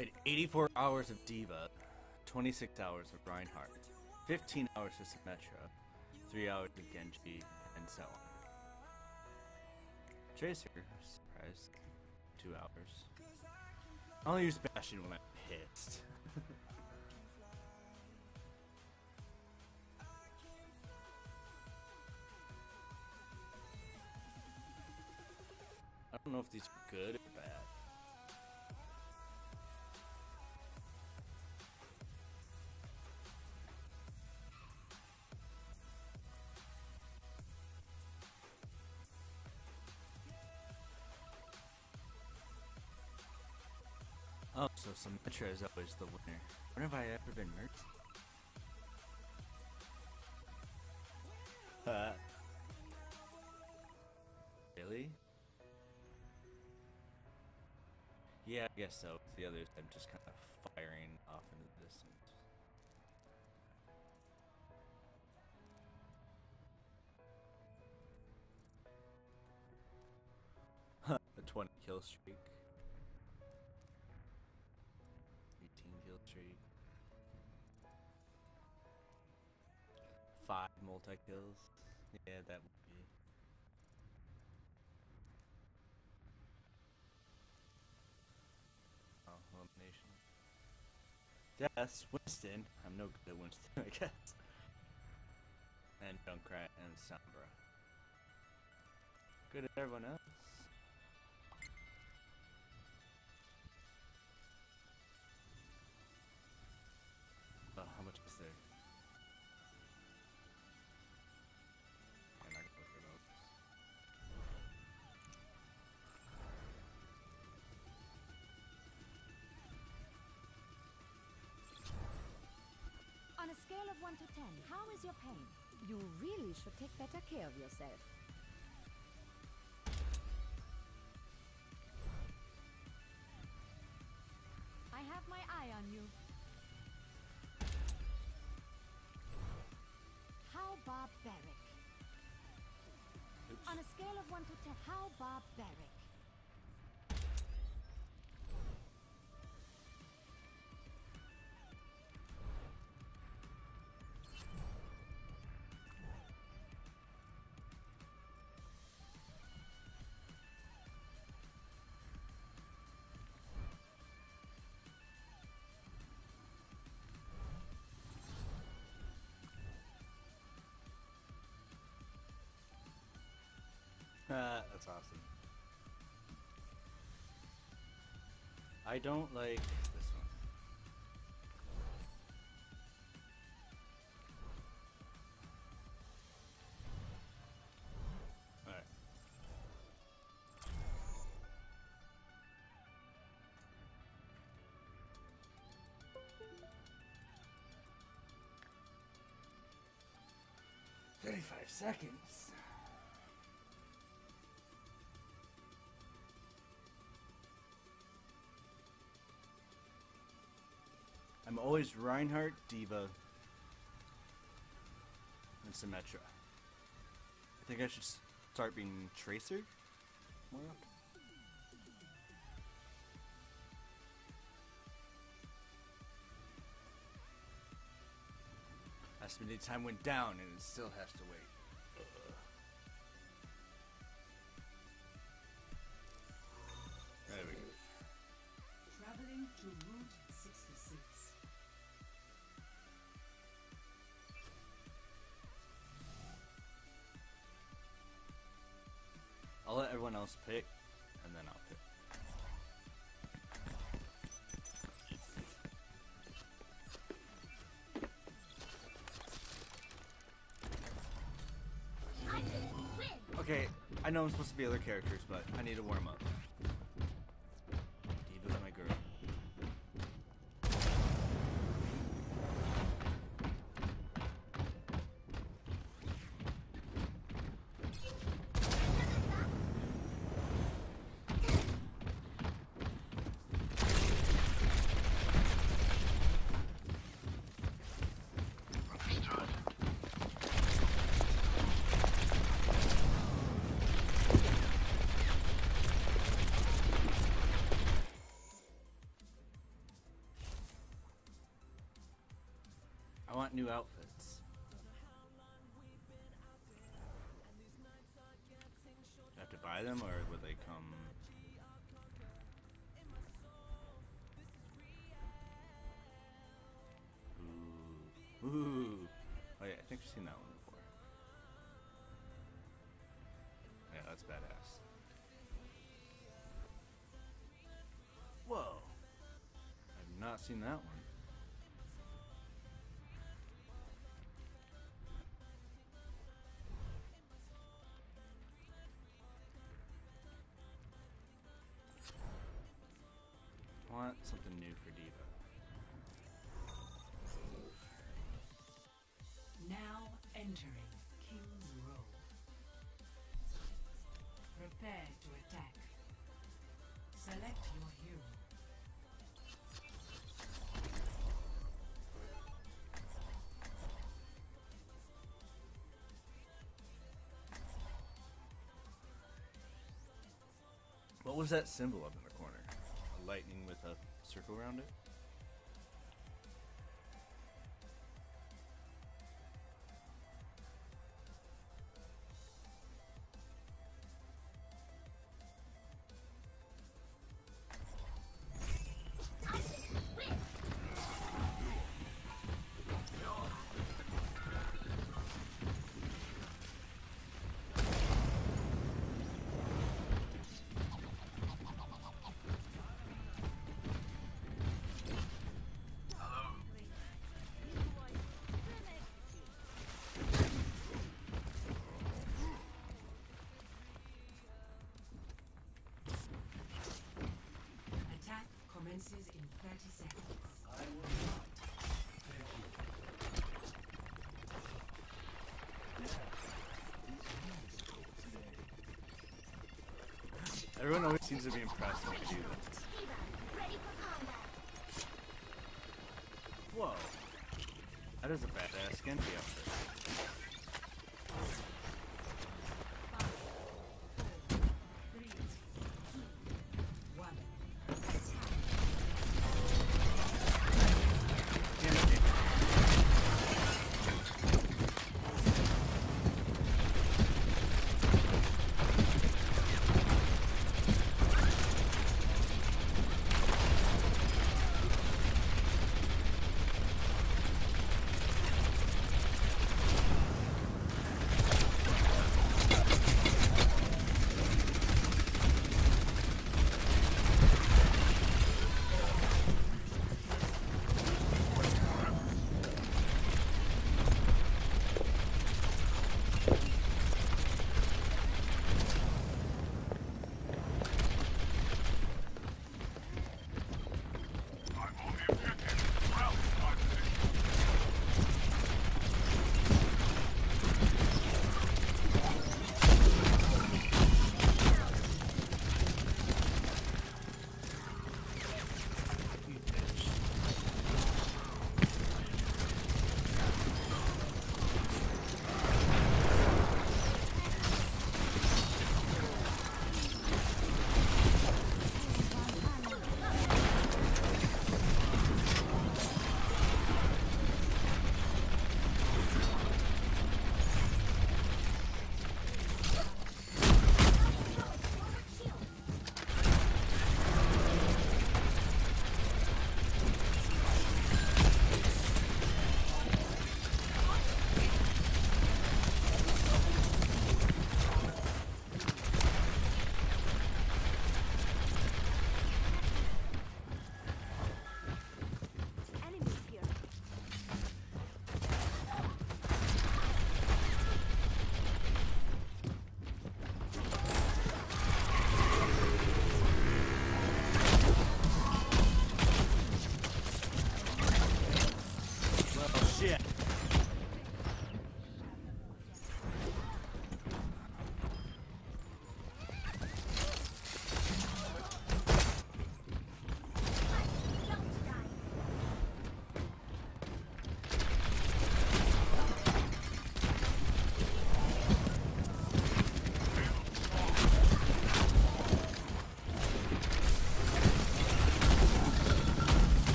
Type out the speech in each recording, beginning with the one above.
played 84 hours of D.Va, 26 hours of Reinhardt, 15 hours of Symmetra, 3 hours of Genji, and so on. Tracer, surprise, 2 hours. I only use Bastion when I'm pissed. I don't know if these are good or bad. So Symmetra is always the winner. When have I ever been Mertz? Uh, really? Yeah, I guess so. The others, I'm just kind of firing off into the distance. Huh, a 20 kill streak. Five multi kills. Yeah, that would be. Oh, elimination. Yes, Winston. I'm no good at Winston, I guess. And Junkrat and Sombra. Good at everyone else. Scale of 1 to 10, how is your pain? You really should take better care of yourself. I have my eye on you. How barbaric. Oops. On a scale of 1 to 10, how barbaric. That's awesome. I don't like this one. Alright. Thirty-five seconds. Always Reinhardt, D.Va, and Symmetra. I think I should start being Tracer more. Last minute time went down and it still has to wait. Else pick, and then I'll pick. Okay, I know I'm supposed to be other characters, but I need to warm up. Outfits. Do I have to buy them, or would they come? Ooh. Ooh. Oh yeah, I think I've seen that one before. Yeah, that's badass. Whoa. I've not seen that one. Want something new for D.Va. Now entering King's Row. Prepare to attack. Select your hero. What was that symbol up in the corner? A lightning with a circle around it? Commences in 30 seconds. Everyone always seems to be impressed when we do this. Whoa. That is a badass Genji outfit.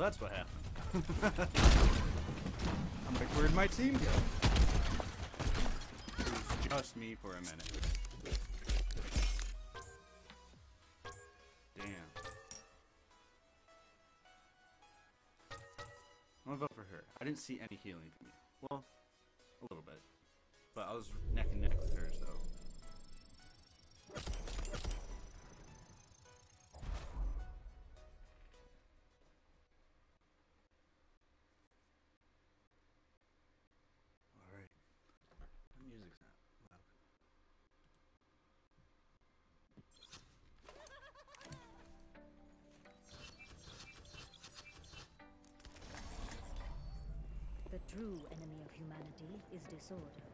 So that's what happened. I'm like, where'd my team go? It was just me for a minute. Damn. I'm gonna vote for her. I didn't see any healing from you. Well, a little bit. But I was true enemy of humanity is disorder.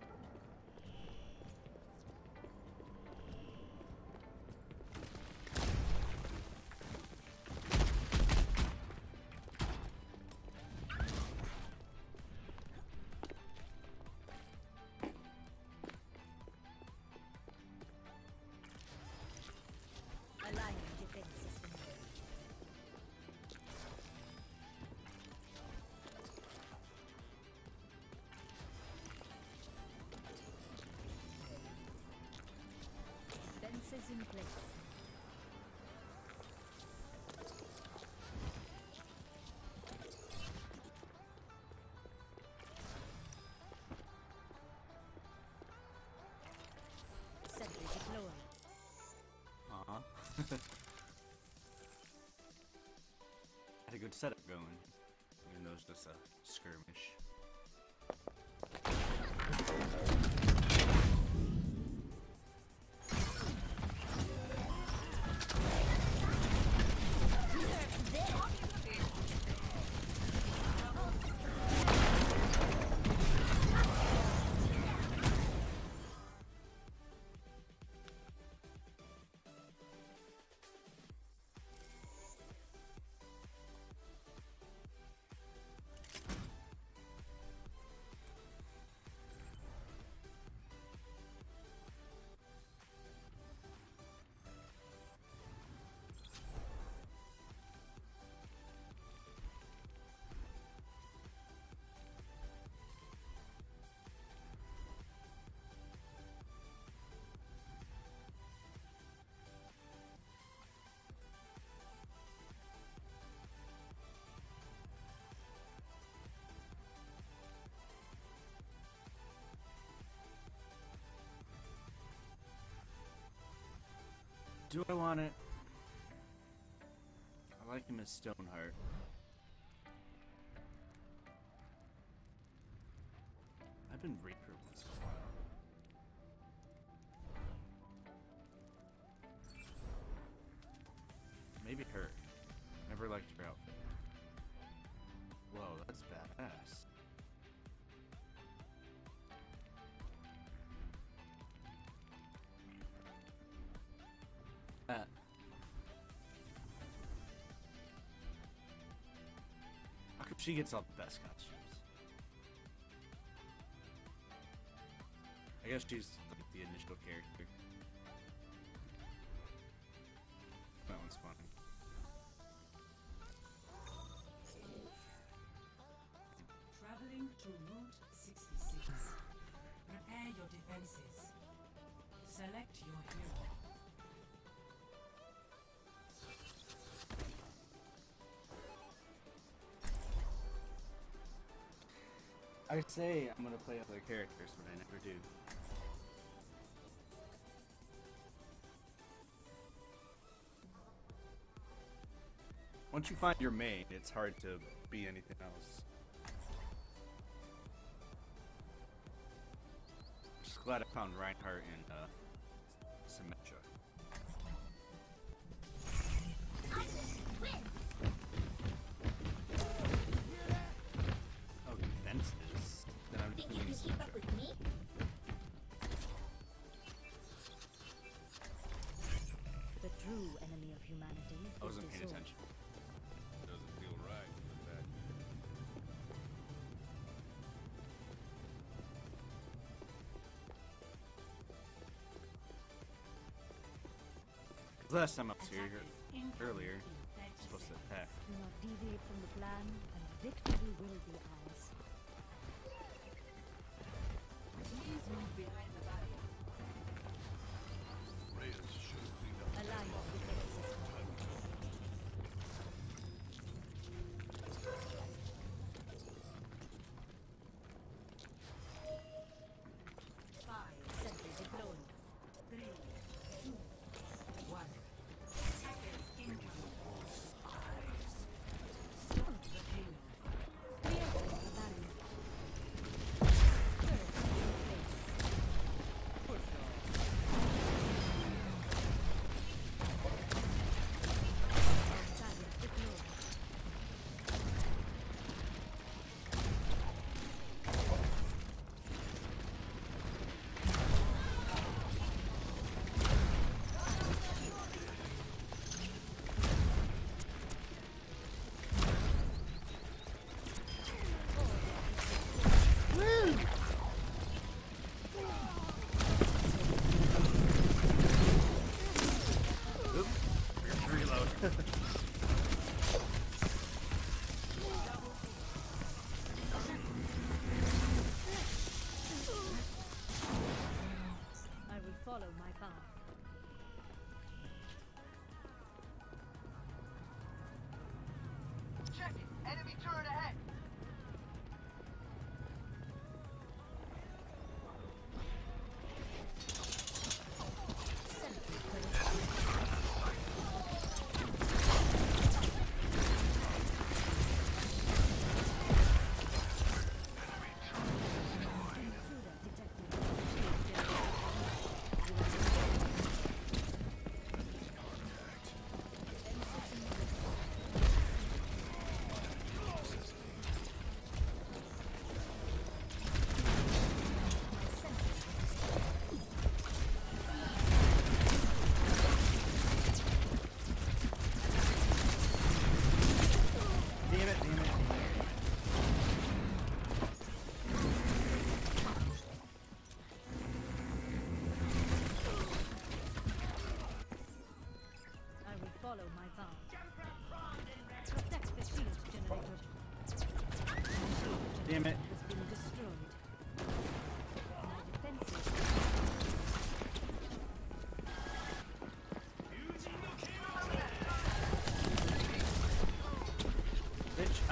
In place. Deployed. Uh-huh. Had a good setup going. Even though it's just a skirmish. Do I want it? I like him as Stonehardt. She gets all the best costumes? I guess she's the initial character. I say I'm gonna play other characters, but I never do. Once you find your main, it's hard to be anything else. Just glad I found Reinhardt and uh, Last time I was here, earlier, 30 supposed to attack. From the plan Victory will be ours. Please move behind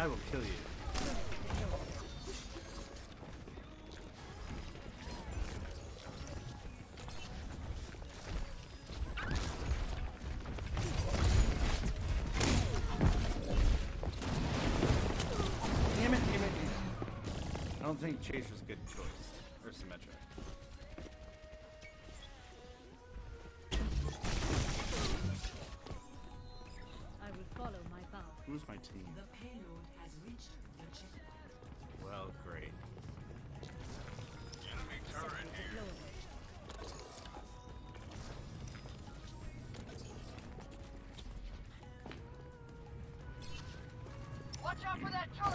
I will kill you. Damn it, damn it, damn it. I don't think Chase was a good choice. Who's my team? The payload has reached the checkpoint. Well, great. Enemy turret here. Watch out for that turret.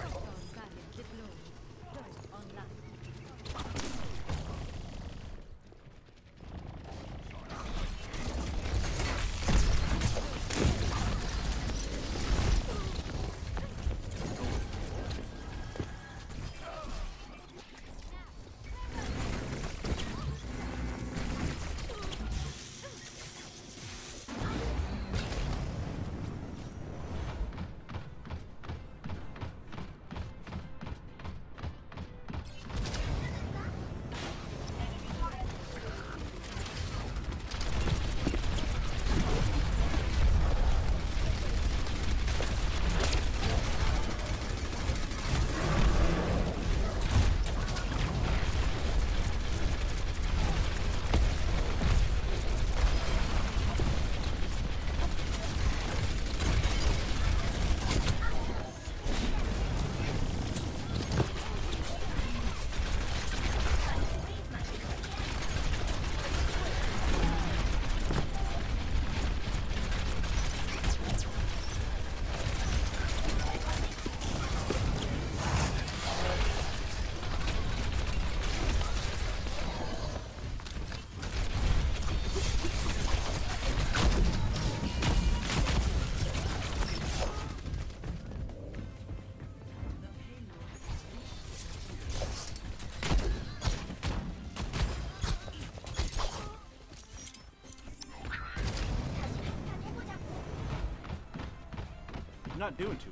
Not doing too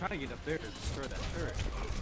trying to get up there to destroy that turret.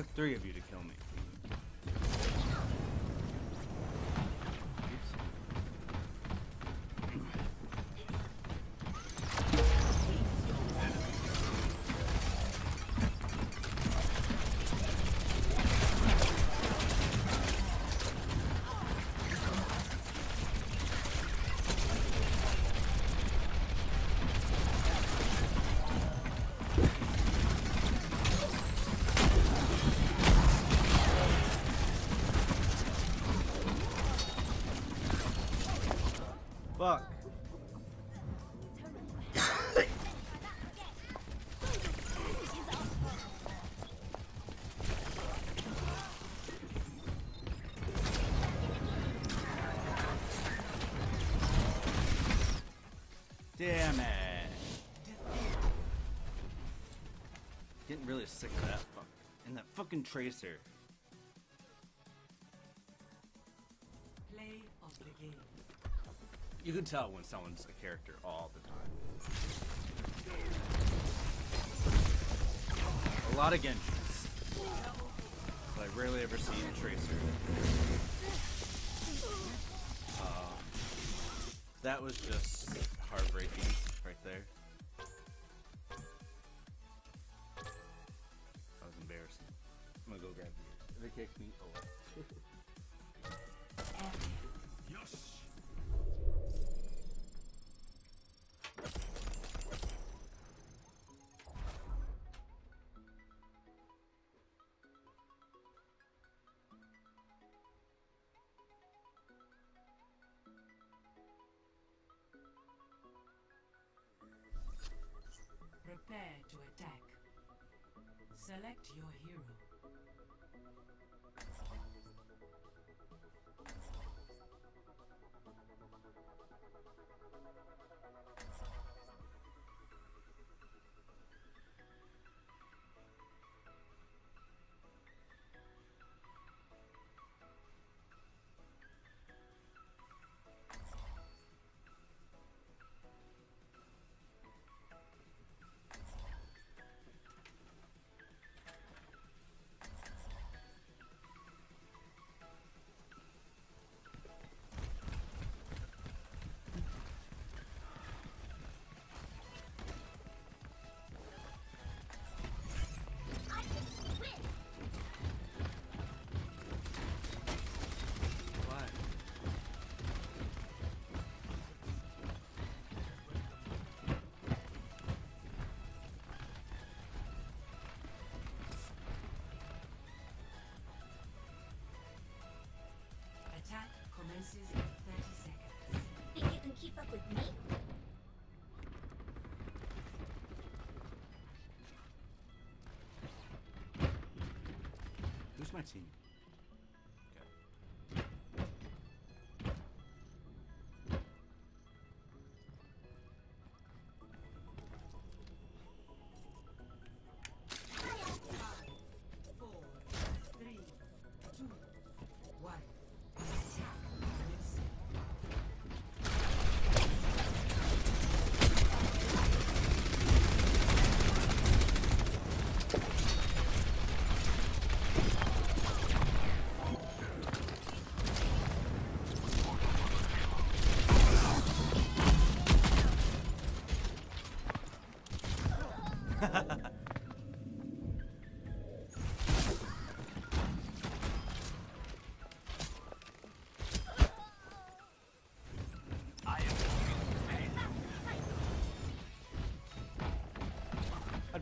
Took three of you to Damn it. Getting really sick of that fuck. And that fucking tracer. Play of the game. You can tell when someone's a character all the time. A lot of Genjis. But I rarely ever see a Tracer. That was just heartbreaking right there. That was embarrassing. I'm gonna go grab beer. They kicked me. Oh. Select your hero. Attack in 30 seconds. Think you can keep up with me? Who's my team?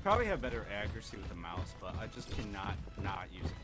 Probably have better accuracy with the mouse, but I just cannot not use a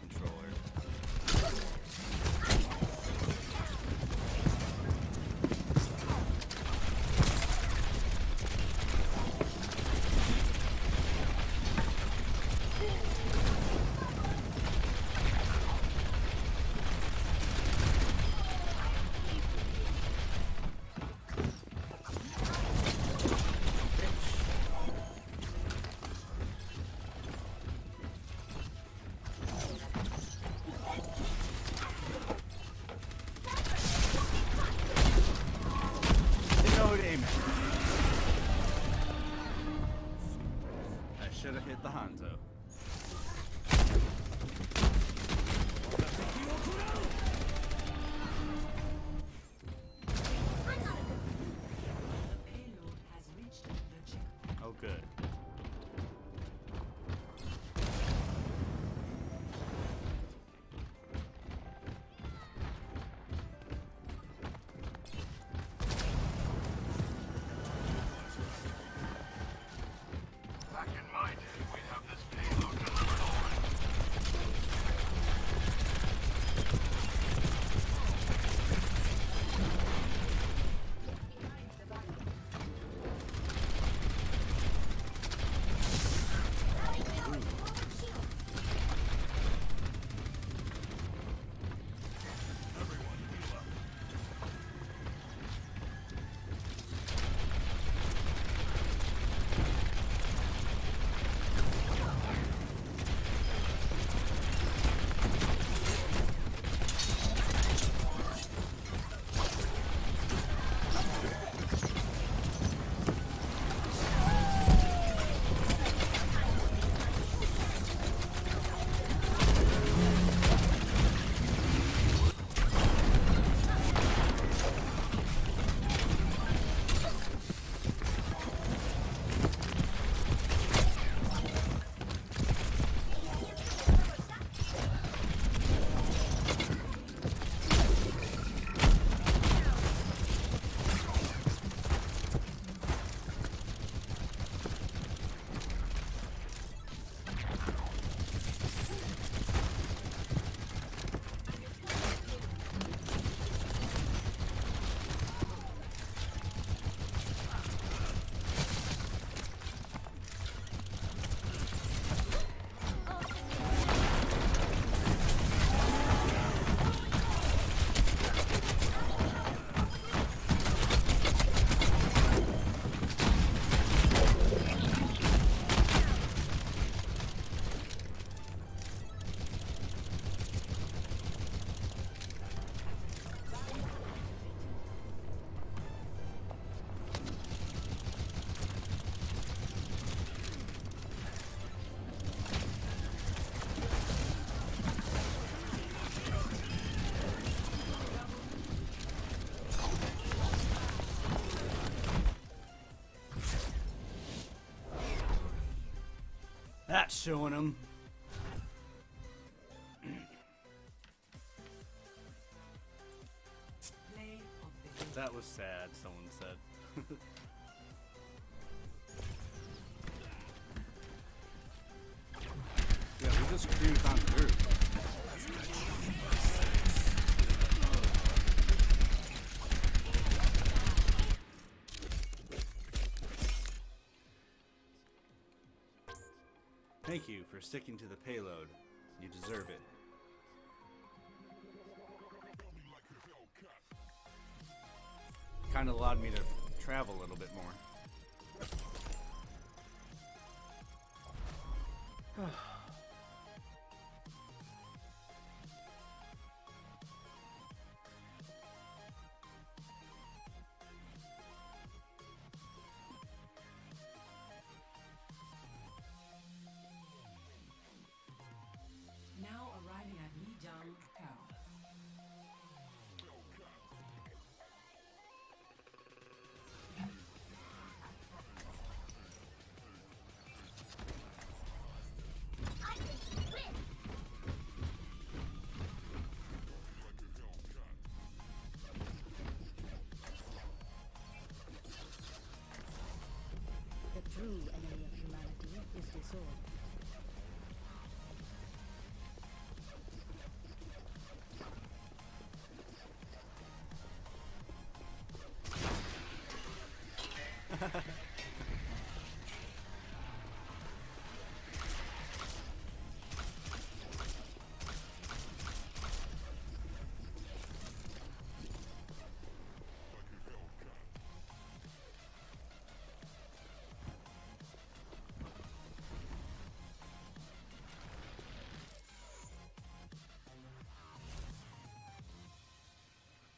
showing them. Play of the game. That was sad, someone said. yeah, we just cruised on through. Sticking to the payload. You deserve it. Kind of allowed me to travel a little bit more. is disorder.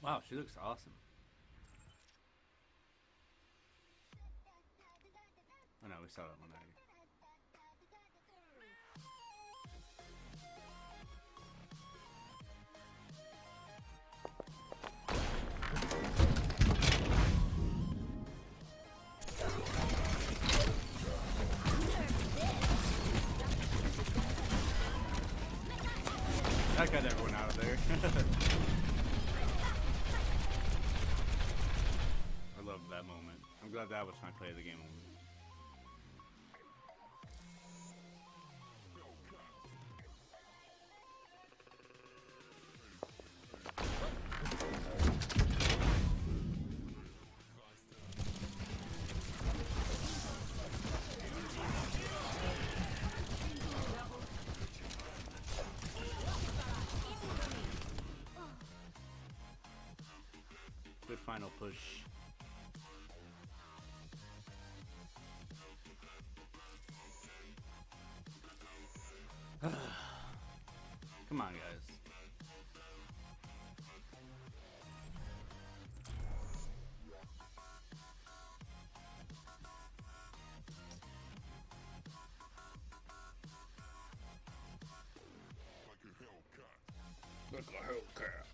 Wow, she looks awesome. Final push. Come on, guys. Like a Hellcat.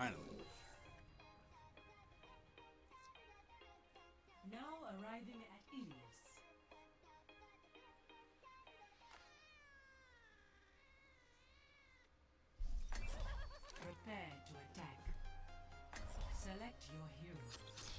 Finally. Now arriving at Ilios. Prepare to attack. Select your hero.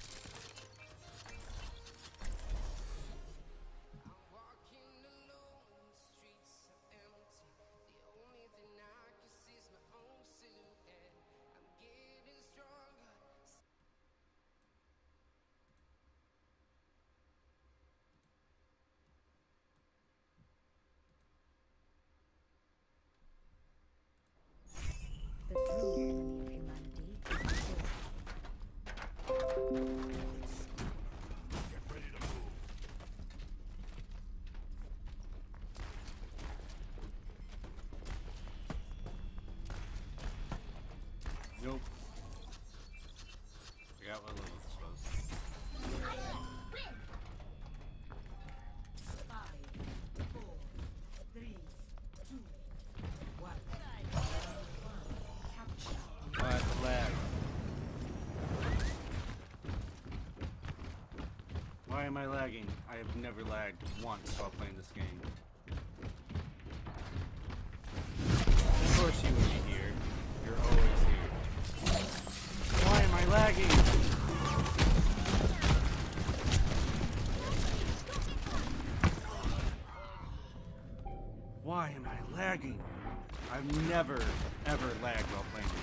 Am I lagging? I have never lagged once while playing this game. Of course you would be here. You're always here. Why am I lagging? Why am I lagging? I've never, ever lagged while playing this.